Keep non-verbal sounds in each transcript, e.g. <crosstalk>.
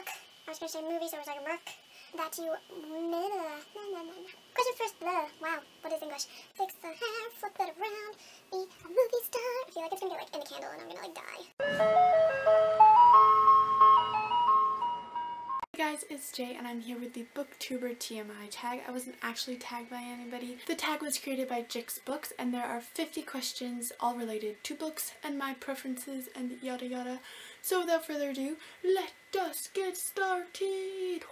book, I was going to say movies, or was like a book, that you... Question first, blah. wow, what is English? Fix the hair, flip it around, be a movie star. I feel like it's going to get like in the candle and I'm going to like die. Hey guys, it's Jay and I'm here with the booktuber TMI tag. I wasn't actually tagged by anybody. The tag was created by Jix Books and there are 50 questions all related to books and my preferences and yada yada. So without further ado, let us get started!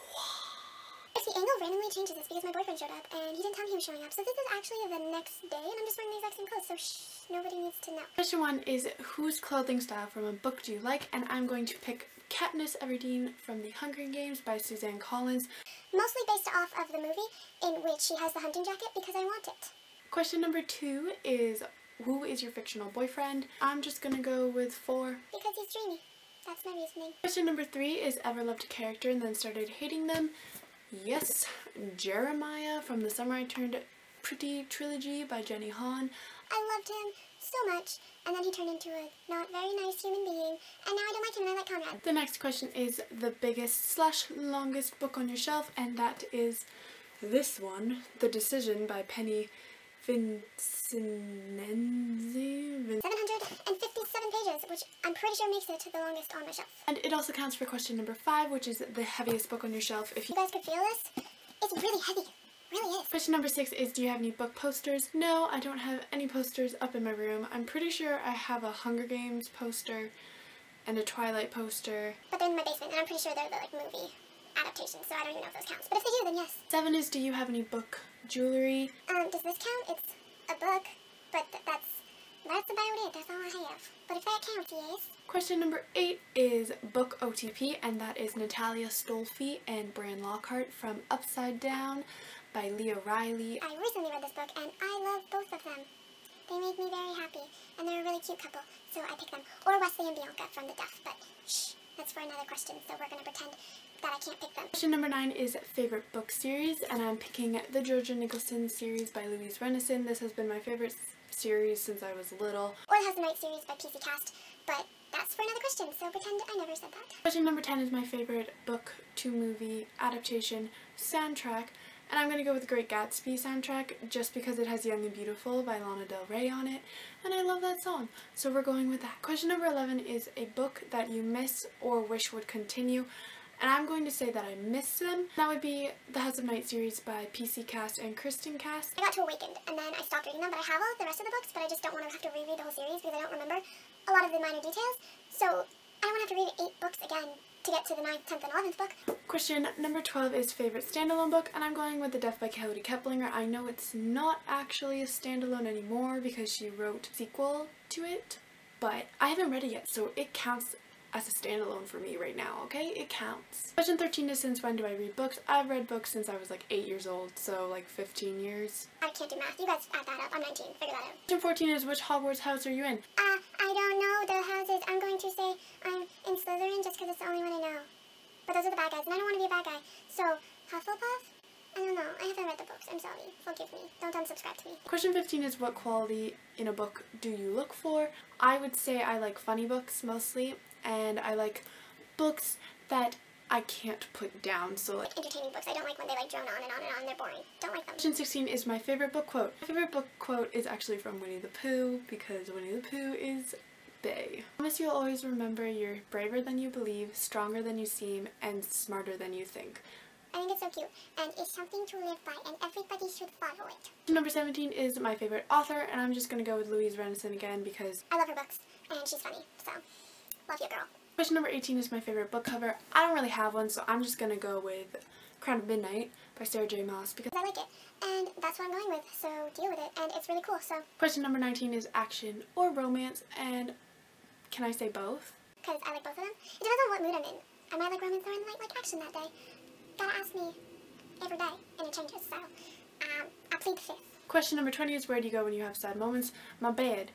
If the angle randomly changes, it's because my boyfriend showed up and he didn't tell me he was showing up. So this is actually the next day and I'm just wearing the exact same clothes, so shh, nobody needs to know. Question one is whose clothing style from a book do you like? And I'm going to pick Katniss Everdeen from The Hunger Games by Suzanne Collins. Mostly based off of the movie in which she has the hunting jacket because I want it. Question number two is who is your fictional boyfriend? I'm just gonna go with four. Because he's dreamy. That's my reasoning. Question number three is ever loved a character and then started hating them? Yes, Jeremiah from the Summer I Turned Pretty trilogy by Jenny Han. I loved him so much, and then he turned into a not very nice human being, and now I don't like him and I like Conrad. The next question is the biggest slash longest book on your shelf, and that is this one, The Decision by Penny Vincenzi. 757 pages, which I'm pretty sure makes it the longest on my shelf. And it also counts for question number five, which is the heaviest book on your shelf. If you, you guys could feel this, it's really heavy really is. Question number six is, do you have any book posters? No, I don't have any posters up in my room. I'm pretty sure I have a Hunger Games poster and a Twilight poster. But they're in my basement, and I'm pretty sure they're the like movie adaptations, so I don't even know if those count. But if they do, then yes. Seven is, do you have any book jewelry? Um, does this count? It's a book, but th that's that's about it. That's all I have. But if that counts, yes. Question number eight is book OTP, and that is Natalia Stolfi and Bran Lockhart from Upside Down by Lia Riley. I recently read this book and I love both of them. They make me very happy and they're a really cute couple, so I pick them. Or Wesley and Bianca from The Duff, but shh, that's for another question, so we're going to pretend that I can't pick them. Question number nine is favorite book series, and I'm picking the Georgia Nicholson series by Louise Rennison. This has been my favorite series since I was little. Or the House of Night series by PC Cast, but that's for another question, so pretend I never said that. Question number 10 is my favorite book to movie adaptation soundtrack. And I'm going to go with the Great Gatsby soundtrack just because it has Young and Beautiful by Lana Del Rey on it. And I love that song. So we're going with that. Question number 11 is a book that you miss or wish would continue. And I'm going to say that I miss them. That would be the House of Night series by PC Cast and Kristen Cast. I got to Awakened and then I stopped reading them, but I have all the rest of the books, but I just don't want to have to reread the whole series because I don't remember a lot of the minor details. So I don't want to have to read eight books again to get to the 9th, 10th, and 11th book. Question number 12 is favorite standalone book, and I'm going with The Duff by Kody Keplinger. I know it's not actually a standalone anymore because she wrote sequel to it, but I haven't read it yet, so it counts as a standalone for me right now, okay? It counts. Question 13 is since when do I read books? I've read books since I was like 8 years old, so like 15 years. I can't do math. You guys add that up. I'm 19. Figure that out. Question 14 is which Hogwarts house are you in? Uh, I don't know the houses. I'm going to say I'm in Slytherin just because it's the only one I know. But those are the bad guys, and I don't want to be a bad guy. So, Hufflepuff? I don't know. I haven't read the books. I'm sorry. Forgive me. Don't unsubscribe to me. Question 15 is what quality in a book do you look for? I would say I like funny books mostly and I like books that I can't put down, so like entertaining books. I don't like when they like drone on and on and on. They're boring. Don't like them. Question 16 is my favorite book quote. My favorite book quote is actually from Winnie the Pooh because Winnie the Pooh is Bay. I promise you'll always remember you're braver than you believe, stronger than you seem, and smarter than you think. I think it's so cute, and it's something to live by, and everybody should follow it. Number 17 is my favorite author, and I'm just going to go with Louise Rennison again because I love her books, and she's funny, so love you, girl. Question number 18 is my favorite book cover. I don't really have one, so I'm just going to go with Crown of Midnight by Sarah J Maas because I like it, and that's what I'm going with, so deal with it, and it's really cool, so. Question number 19 is action or romance, and can I say both? Because I like both of them. It depends on what mood I'm in. I might like romance or I might like action that day. Gotta ask me every day, and it changes, so um, I plead the fifth. Question number 20 is where do you go when you have sad moments? My bed.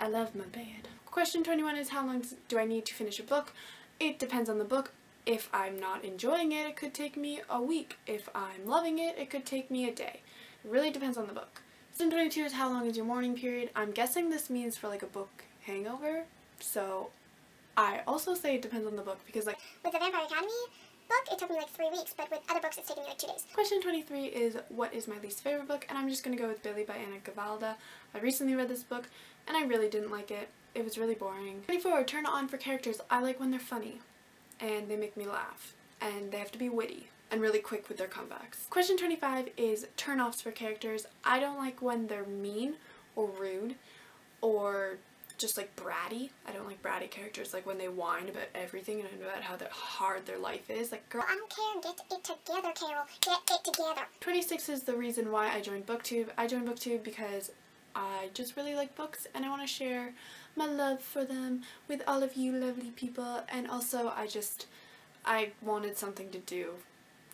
I love my bed. Question 21 is how long do I need to finish a book? It depends on the book. If I'm not enjoying it, it could take me a week. If I'm loving it, it could take me a day. It really depends on the book. Question 22 is how long is your mourning period? I'm guessing this means for like a book hangover, so I also say it depends on the book because like With the Vampire Academy book, it took me like three weeks, but with other books, it's taking me like two days. question 23 is what is my least favorite book and I'm just going to go with Billie by Anna Gavalda. I recently read this book and I really didn't like it. It was really boring. 24 turn on for characters. I like when they're funny and they make me laugh and they have to be witty and really quick with their comebacks. Question 25 is turn-offs for characters. I don't like when they're mean or rude or just like bratty. I don't like bratty characters like when they whine about everything and about how hard their life is. Like girl I don't care. Get it together, Carol. Get it together. 26 is the reason why I joined BookTube. I joined BookTube because I just really like books and I want to share my love for them with all of you lovely people and also I just I wanted something to do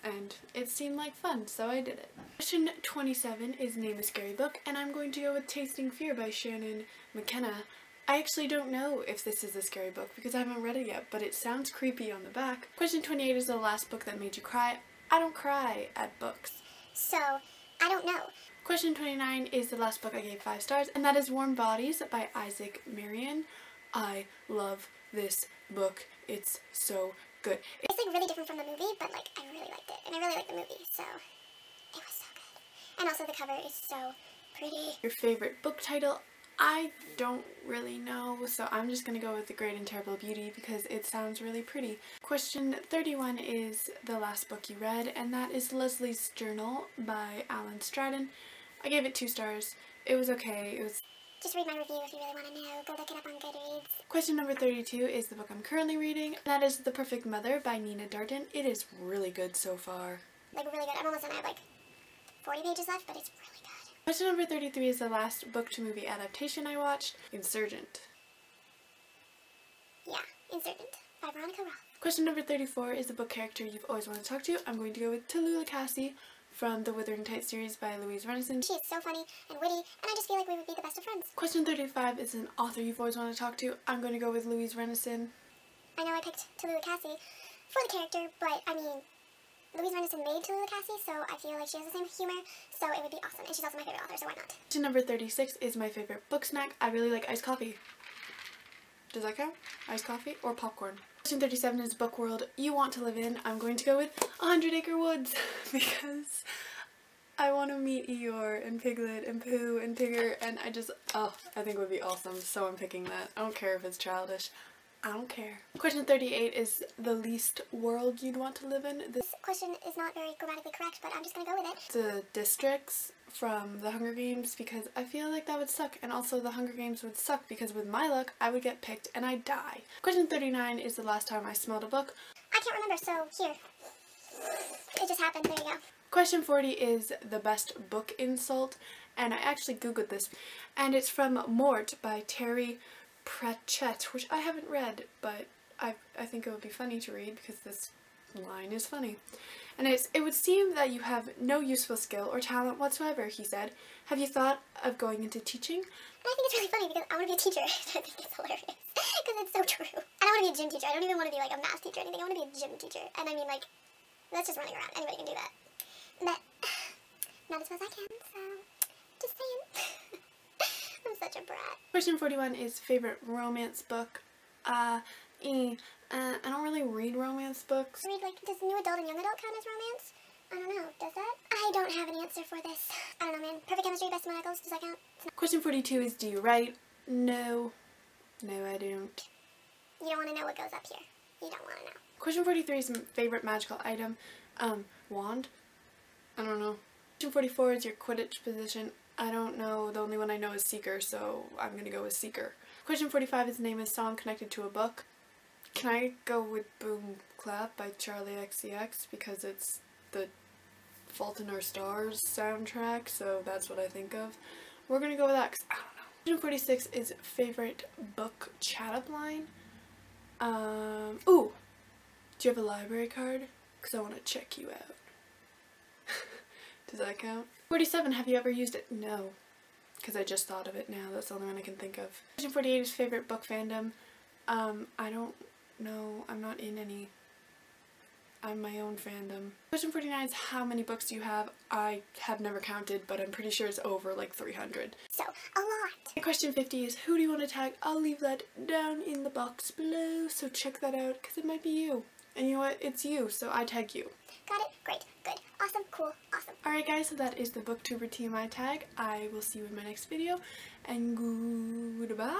and it seemed like fun so I did it. Question 27 is Name a Scary Book and I'm going to go with Tasting Fear by Shannon McKenna. I actually don't know if this is a scary book because I haven't read it yet, but it sounds creepy on the back. Question 28 is the last book that made you cry. I don't cry at books. So, I don't know. Question 29 is the last book I gave 5 stars, and that is Warm Bodies by Isaac Marion. I love this book. It's so good. It's like really different from the movie, but like I really liked it, and I really liked the movie, so it was so good. And also the cover is so pretty. Your favorite book title? I don't really know, so I'm just gonna go with The Great and Terrible Beauty because it sounds really pretty. Question 31 is the last book you read, and that is Leslie's Journal by Allan Stratton. I gave it two stars. It was okay. It was Just read my review if you really want to know. Go look it up on Goodreads. Question number 32 is the book I'm currently reading. That is The Perfect Mother by Nina Darnton. It is really good so far. Like really good. I'm almost done. I have like 40 pages left, but it's really good. Question number 33 is the last book to movie adaptation I watched, Insurgent. Yeah, Insurgent by Veronica Roth. Question number 34 is the book character you've always wanted to talk to. I'm going to go with Tallulah Casey from the Withering Tights series by Louise Rennison. She is so funny and witty, and I just feel like we would be the best of friends. Question 35 is an author you've always wanted to talk to. I'm going to go with Louise Rennison. I know I picked Tallulah Casey for the character, but I mean, Louise Rennison made Tallulah Casey, so I feel like she has the same humor, so it would be awesome. And she's also my favorite author, so why not? Question number 36 is my favorite book snack. I really like iced coffee. Does that count? Iced coffee or popcorn? Question 37 is book world you want to live in. I'm going to go with 100 Acre Woods <laughs> because I want to meet Eeyore and Piglet and Pooh and Tigger and I just, oh, I think it would be awesome. So I'm picking that. I don't care if it's childish. I don't care. Question 38 is the least world you'd want to live in. This This question is not very grammatically correct, but I'm just gonna go with it. the districts from the Hunger Games because I feel like that would suck and also the Hunger Games would suck because with my luck I would get picked and I'd die. Question 39 is the last time I smelled a book. I can't remember, so here. It just happened, there you go. Question 40 is the best book insult and I actually googled this and it's from Mort by Terry Pratchett which I haven't read but I, I think it would be funny to read because this line is funny. And it's, it would seem that you have no useful skill or talent whatsoever, he said. Have you thought of going into teaching? And I think it's really funny because I want to be a teacher. <laughs> I think it's hilarious. Because it's so true. I don't want to be a gym teacher. I don't even want to be like a math teacher or anything. I want to be a gym teacher. And I mean, like, that's just running around. Anybody can do that. But, <sighs> not as well as I can, so, just saying. <laughs> I'm such a brat. Question 41 is favorite romance book. Uh, eh, uh, I don't really read romance books. Read, like, does new adult and young adult count as romance? I don't know. Does that? I don't have an answer for this. I don't know, man. Perfect chemistry, best Michaels. Does that count? Question 42 is do you write? No. No, I don't. You don't want to know what goes up here. You don't want to know. Question 43 is favorite magical item. Um, wand? I don't know. Question 44 is your Quidditch position. I don't know. The only one I know is Seeker, so I'm gonna go with Seeker. Question 45 is name a song connected to a book. Can I go with Boom Clap by Charli XCX because it's the Fault in Our Stars soundtrack, so that's what I think of. We're gonna go with that 'cause I don't know. Question 46 is favorite book chat up line. Um, ooh, do you have a library card? Because I want to check you out. Does that count? 47. Have you ever used it? No. Because I just thought of it now. That's the only one I can think of. Question 48 is favorite book fandom. Um, I don't know. I'm not in any. I'm my own fandom. Question 49 is how many books do you have? I have never counted, but I'm pretty sure it's over like 300. So, a lot. Question 50 is who do you want to tag? I'll leave that down in the box below, so check that out because it might be you. And you know what? It's you, so I tag you. Got it? Great. Good. Awesome. Cool. Awesome. Alright guys, so that is the booktuber TMI tag. I will see you in my next video, and goodbye!